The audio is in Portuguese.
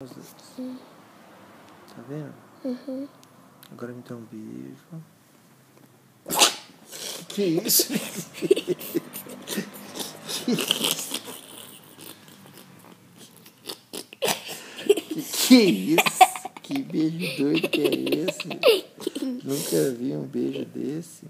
Tá vendo? Uhum. Agora me dá um beijo. Que isso? que, que isso? Que beijo doido que é esse? Nunca vi um beijo desse.